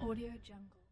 Audio Jungle.